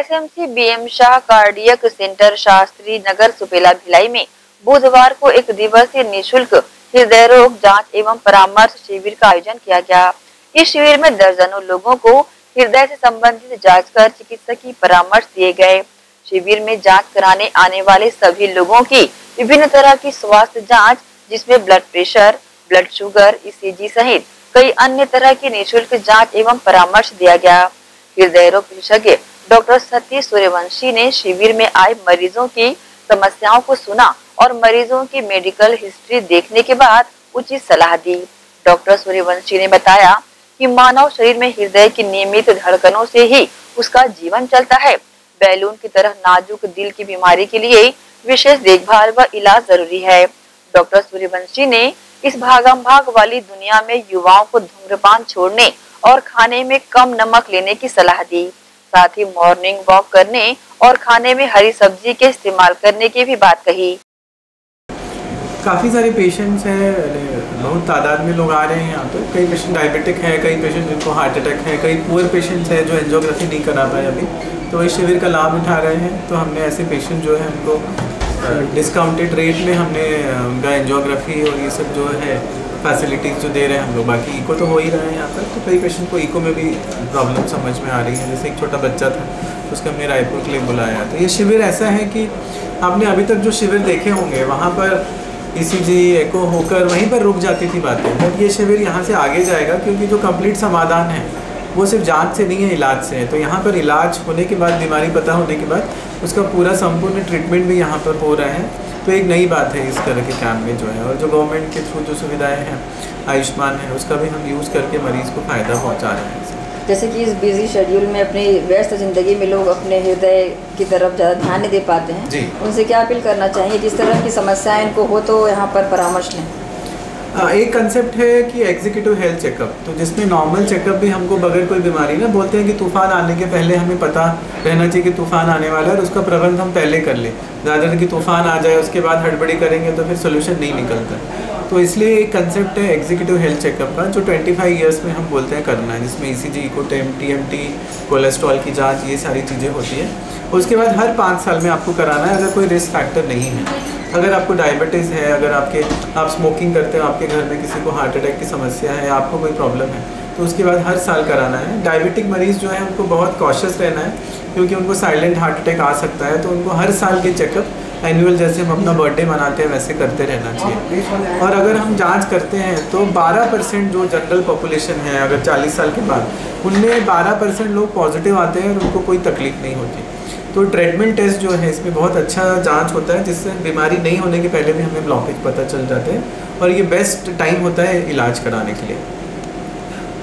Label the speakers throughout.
Speaker 1: SMC, BM Shah cardiac center, Shastri Nagar, Supela Bhilai में बुधवार को एक दिवसीय निशुल्क हृदय रोग जाँच एवं परामर्श शिविर का आयोजन किया गया। इस शिविर में दर्जनों लोगों को हृदय से संबंधित जाँच कर चिकित्सकीय परामर्श दिए गए। शिविर में जाँच कराने आने वाले सभी लोगों की विभिन्न तरह की स्वास्थ्य जाँच, जिसमें blood pressure, blood sugar ECG सहित कई अन्य तरह की निःशुल्क जाँच एवं परामर्श दिया गया। हृदय रोग विशेषज्ञ डॉक्टर सतीश सूर्यवंशी ने शिविर में आए मरीजों की समस्याओं को सुना और मरीजों की मेडिकल हिस्ट्री देखने के बाद उचित सलाह दी। डॉक्टर सूर्यवंशी ने बताया कि मानव शरीर में हृदय की नियमित धड़कनों से ही उसका जीवन चलता है। बैलून की तरह नाजुक दिल की बीमारी के लिए विशेष देखभाल व इलाज ज़रूरी है। डॉक्टर सूर्यवंशी ने इस भागम भाग वाली दुनिया में युवाओं को धूम्रपान छोड़ने और खाने में कम नमक लेने की सलाह दी। साथ ही मॉर्निंग वॉक करने और खाने में हरी सब्ज़ी के इस्तेमाल करने की भी बात कही।
Speaker 2: काफ़ी सारे पेशेंट्स हैं बहुत तादाद में लोग आ रहे हैं यहाँ पे। कई पेशेंट डायबिटिक है, कई पेशेंट जिनको हार्ट अटैक है, कई पुअर पेशेंट्स हैं जो एंजियोग्राफी नहीं करा पाए अभी। तो इस शिविर का लाभ उठा रहे हैं तो हमने ऐसे पेशेंट जो है, उनको डिस्काउंटेड रेट में हमने उनका एंजियोग्राफी और ये सब जो है फैसिलिटीज़ जो दे रहे हैं हम लोग, बाकी इको तो हो ही रहा है यहाँ पर। तो कई पेशेंट को इको में भी प्रॉब्लम समझ में आ रही है। जैसे एक छोटा बच्चा था तो उसका हमने रायपुर के लिए बुलाया। तो ये शिविर ऐसा है कि आपने अभी तक जो शिविर देखे होंगे, वहाँ पर ईसीजी e एको होकर वहीं पर रुक जाती थी बातें। बट ये शिविर यहाँ से आगे जाएगा क्योंकि जो कंप्लीट समाधान है, वो सिर्फ़ जाँच से नहीं है, इलाज से है। तो यहाँ पर इलाज होने के बाद, बीमारी पता होने के बाद, उसका पूरा संपूर्ण ट्रीटमेंट भी यहाँ पर हो रहा है। तो एक नई बात है इस तरह के कैम्प में जो है और जो गवर्नमेंट के थ्रू जो सुविधाएँ हैं आयुष्मान है उसका भी हम यूज़ करके मरीज़ को फ़ायदा पहुँचा रहे हैं।
Speaker 3: जैसे कि इस बिज़ी शेड्यूल में अपनी व्यस्त ज़िंदगी में लोग अपने हृदय की तरफ़ ज़्यादा ध्यान नहीं दे पाते हैं।
Speaker 2: जी।
Speaker 3: उनसे क्या अपील करना चाहिए? जिस तरह की समस्याएँ इनको हो तो यहाँ पर परामर्श लें।
Speaker 2: एक कंसेप्ट है कि एग्जीक्यूटिव हेल्थ चेकअप तो जिसमें नॉर्मल चेकअप भी हमको बगैर कोई बीमारी ना बोलते हैं कि तूफ़ान आने के पहले हमें पता रहना चाहिए कि तूफ़ान आने वाला है और उसका प्रबंध हम पहले कर लें। ज़्यादातर कि तूफ़ान आ जाए, उसके बाद हड़बड़ी करेंगे तो फिर सोल्यूशन नहीं निकलता। तो इसलिए एक कंसेप्ट है एग्जीक्यूटिव हेल्थ चेकअप का, जो 25 इयर्स में हम बोलते हैं करना है। जिसमें ई सी जी इको टेम टी एम टी कोलेस्ट्रॉल की जाँच, ये सारी चीज़ें होती है। उसके बाद हर पाँच साल में आपको कराना है, अगर कोई रिस्क फैक्टर नहीं है। अगर आपको डायबिटीज़ है, अगर आपके, आप स्मोकिंग करते हो, आपके घर में किसी को हार्ट अटैक की समस्या है, आपको कोई प्रॉब्लम है तो उसके बाद हर साल कराना है। डायबिटिक मरीज़ जो है, उनको बहुत कॉशियस रहना है, क्योंकि उनको साइलेंट हार्ट अटैक आ सकता है तो उनको हर साल के चेकअप एनुअल जैसे हम अपना बर्थडे मनाते हैं, वैसे करते रहना चाहिए। और अगर हम जाँच करते हैं तो 12 परसेंट जो जनरल पॉपुलेशन है, अगर 40 साल के बाद, उनमें 12 परसेंट लोग पॉजिटिव आते हैं और उनको कोई तकलीफ़ नहीं होती। तो ट्रेडमिल टेस्ट जो है, इसमें बहुत अच्छा जाँच होता है, जिससे बीमारी नहीं होने के पहले भी हमें ब्लॉकेज पता चल जाते हैं और ये बेस्ट टाइम होता है इलाज कराने के लिए।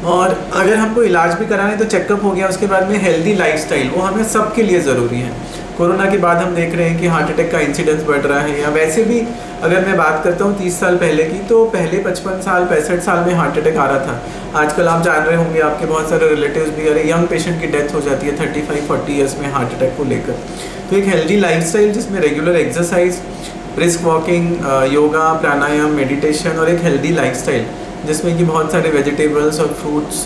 Speaker 2: और अगर हमको इलाज भी कराना है तो चेकअप हो गया, उसके बाद में हेल्दी लाइफस्टाइल वो हमें सबके लिए ज़रूरी है। कोरोना के बाद हम देख रहे हैं कि हार्ट अटैक का इंसिडेंस बढ़ रहा है। या वैसे भी अगर मैं बात करता हूँ तीस साल पहले की तो पहले पचपन साल, पैंसठ साल में हार्ट अटैक आ रहा था। आजकल आप जान रहे होंगे, आपके बहुत सारे रिलेटिव्स भी, अरे यंग पेशेंट की डेथ हो जाती है थर्टी फाइव फोर्टी ईयर्स में हार्ट अटैक को लेकर। तो एक हेल्दी लाइफ जिसमें regular exercise risk walking yoga pranayama meditation और एक हेल्दी लाइफ जिसमें कि बहुत सारे वेजिटेबल्स और फ्रूट्स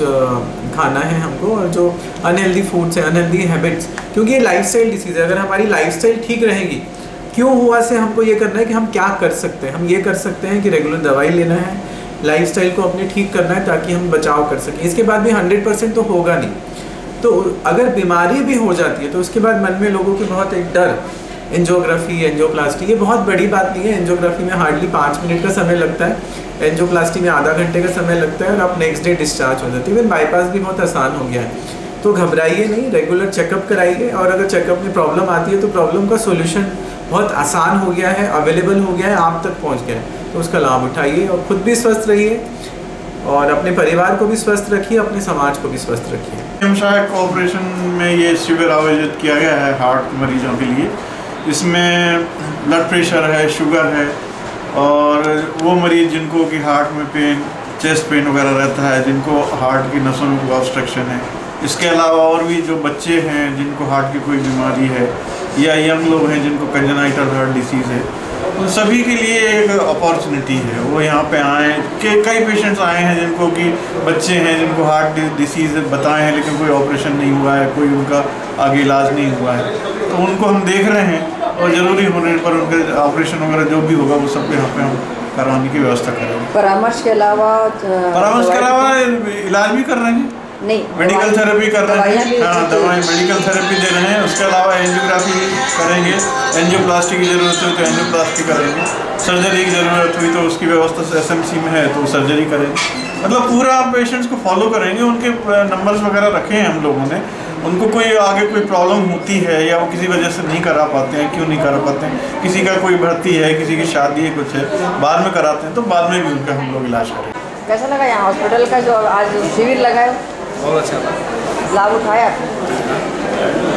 Speaker 2: खाना है हमको और जो अनहेल्दी फूड्स हैं अनहेल्दी हैबिट्स क्योंकि ये लाइफस्टाइल डिसीज़ है। अगर हमारी लाइफस्टाइल ठीक रहेगी, क्यों हुआ से हमको ये करना है कि हम क्या कर सकते हैं? हम ये कर सकते हैं कि रेगुलर दवाई लेना है लाइफस्टाइल को अपने ठीक करना है ताकि हम बचाव कर सकें। इसके बाद भी हंड्रेड परसेंट तो होगा नहीं। तो अगर बीमारी भी हो जाती है तो उसके बाद मन में लोगों की बहुत एक डर एंजियोग्राफी एंजियोप्लास्टी ये बहुत बड़ी बात नहीं है। एंजियोग्राफी में हार्डली पाँच मिनट का समय लगता है। एंजियोप्लास्टी में आधा घंटे का समय लगता है और आप नेक्स्ट डे डिस्चार्ज हो जाती है। इवन बाईपास भी बहुत आसान हो गया है। तो घबराइए नहीं रेगुलर चेकअप कराइए और अगर चेकअप में प्रॉब्लम आती है तो प्रॉब्लम का सोल्यूशन बहुत आसान हो गया है अवेलेबल हो गया है, आप तक पहुँच गया है। तो उसका लाभ उठाइए और खुद भी स्वस्थ रहिए और अपने परिवार को भी स्वस्थ रखिए, अपने समाज को भी स्वस्थ रखिए।
Speaker 4: शाह कॉपरेशन में ये शिविर आयोजित किया गया है हार्ट मरीजों के लिए। इसमें ब्लड प्रेशर है शुगर है और वो मरीज़ जिनको कि हार्ट में पेन चेस्ट पेन वगैरह रहता है, जिनको हार्ट की नसों में ऑब्स्ट्रक्शन है। इसके अलावा और भी जो बच्चे हैं, जिनको हार्ट की कोई बीमारी है, या यंग लोग हैं जिनको कंजनाइटल हार्ट डिसीज़ है, उन सभी के लिए एक अपॉर्चुनिटी है। वो यहाँ पे आए, के कई पेशेंट्स आए हैं जिनको कि बच्चे हैं, जिनको हार्ट डिसीज़ बताए हैं, लेकिन कोई ऑपरेशन नहीं हुआ है, कोई उनका आगे इलाज नहीं हुआ है। तो उनको हम देख रहे हैं और ज़रूरी होने पर उनके ऑपरेशन वगैरह जो भी होगा वो सब यहाँ पे हम करवाने की व्यवस्था करेंगे।
Speaker 3: परामर्श के अलावा
Speaker 4: परामर्श के अलावा इलाज भी कर रहे हैं
Speaker 3: नहीं
Speaker 4: मेडिकल थेरेपी कर रहे हैं। हाँ। दवाएँ मेडिकल थेरेपी दे रहे हैं। उसके अलावा एंजियोग्राफी करेंगे। एंजियोप्लास्टी की ज़रूरत हुई तो एंजियोप्लास्टी करेंगे। सर्जरी की ज़रूरत हुई तो उसकी व्यवस्था एसएमसी में है तो सर्जरी करेंगे। मतलब पूरा पेशेंट्स को फॉलो करेंगे। उनके नंबर्स वगैरह रखे हैं हम लोगों ने। उनको कोई आगे कोई प्रॉब्लम होती है या वो किसी वजह से नहीं करा पाते हैं क्यों नहीं करा पाते हैं? किसी का कोई भर्ती है किसी की शादी है कुछ है बाद में कराते हैं तो बाद में भी उनका हम लोग इलाज करें।
Speaker 3: कैसा लगा यहाँ हॉस्पिटल का जो आज शिविर लगा है
Speaker 5: बहुत अच्छा
Speaker 3: लाभ उठाया? आपने